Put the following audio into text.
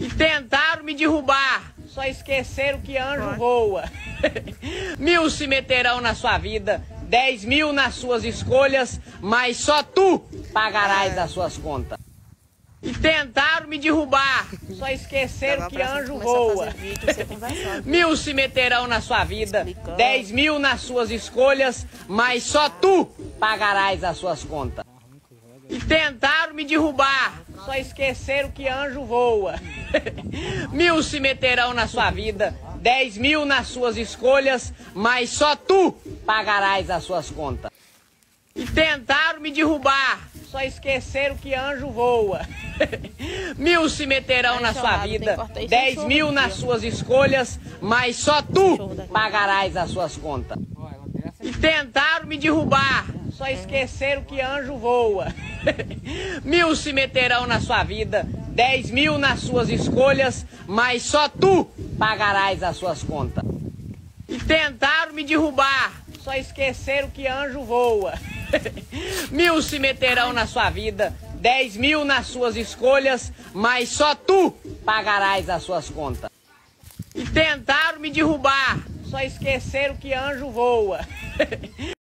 E tentaram me derrubar, só esqueceram que anjo voa. mil se meterão na sua vida, dez mil nas suas escolhas, mas só tu pagarás as suas contas. E tentaram me derrubar, só esqueceram que anjo voa. mil se meterão na sua vida, dez mil nas suas escolhas, mas só tu pagarás as suas contas. E tentaram me derrubar, só esqueceram que anjo voa. mil se meterão na sua vida, dez mil nas suas escolhas, mas só tu pagarás as suas contas. E tentaram me derrubar, só esqueceram que anjo voa. mil se meterão na sua vida, dez mil nas suas escolhas, mas só tu pagarás as suas contas. E tentaram me derrubar, só esqueceram que anjo voa. mil se meterão na sua vida, dez mil nas suas escolhas, mas só tu pagarás as suas contas. E tentaram me derrubar, só esqueceram que anjo voa. mil se meterão na sua vida, dez mil nas suas escolhas, mas só tu pagarás as suas contas. E tentaram me derrubar, só esqueceram que anjo voa.